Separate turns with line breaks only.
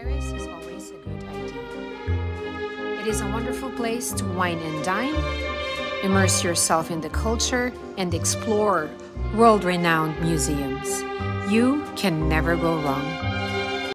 Paris is always a good idea. It is a wonderful place to wine and dine, immerse yourself in the culture, and explore world renowned museums. You can never go wrong.